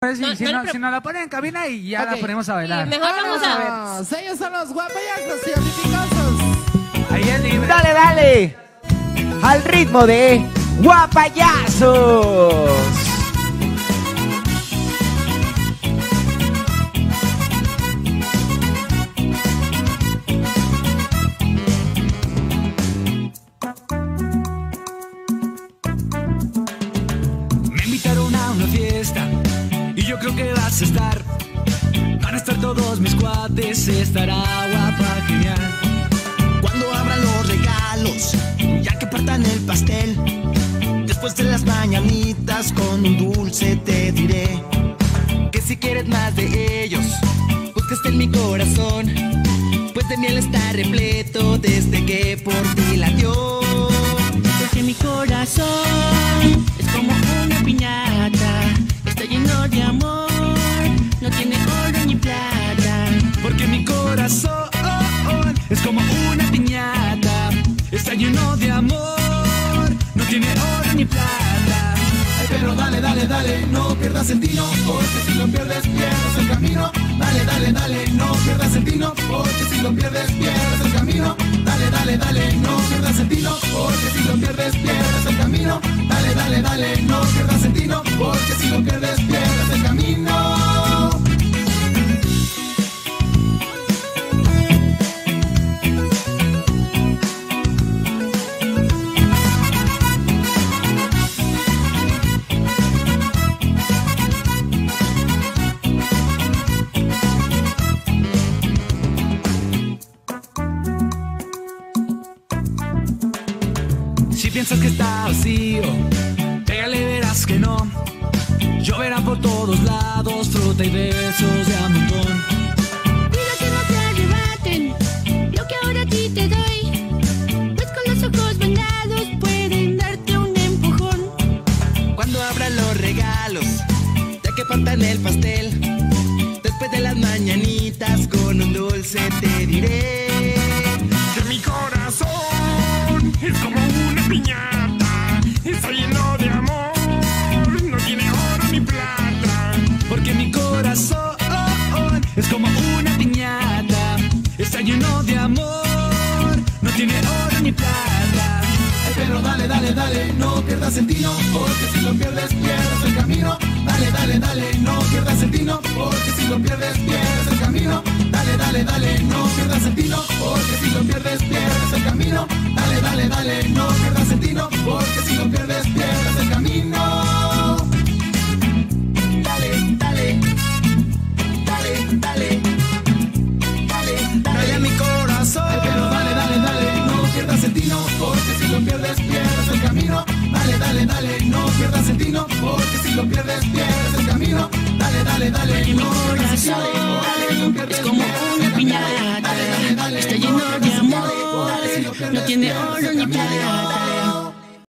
Pues sí, No, si, no no, pre- si nos la ponen en cabina y ya Ok. la ponemos a bailar. Sí, mejor vamos a ver. Vamos, ellos son los guapayazos y amiticosos. Ahí es libre. Dale, dale. Al ritmo de Guapayazos. Creo que vas a estar. Van a estar todos mis cuates, estará guapa, genial. Cuando abran los regalos, ya que partan el pastel. Después de las mañanitas con un dulce te diré que si quieres más de ellos, esté en mi corazón. Pues de miel está repleto es como una piñata, está lleno de amor, no tiene oro ni plata. Pero dale, dale, dale, no pierdas el tino, porque si lo pierdes, pierdes el camino. Dale, dale, dale, no pierdas el tino, porque si lo pierdes, pierdes el camino. Dale, dale, dale, no pierdas el tino, porque si lo pierdes, pierdes piensas que está vacío, pégale, verás que no. Lloverá por todos lados, fruta y besos de a montón. Mira que no te arrebaten lo que ahora a ti te doy, pues con los ojos vendados pueden darte un empujón. Cuando abran los regalos, ya que faltan el pastel. Después de las mañanitas con un dulce te diré está lleno de amor, no tiene oro ni plata. Ay, pero dale, dale, dale, no pierdas el tino, porque si lo pierdes, pierdes el camino. Dale, dale, dale, no pierdas el tino, porque si lo pierdes, pierdes el camino. Dale, dale, dale, no pierdas el tino, porque si lo pierdes, pierdes el camino. Dale, dale, dale, lo pierdes, pierdes el camino. Dale, dale, dale, no corazón lo pierdes, es como una piñata, Dale, dale, dale, está no lleno de amor, no tiene oro ni plata.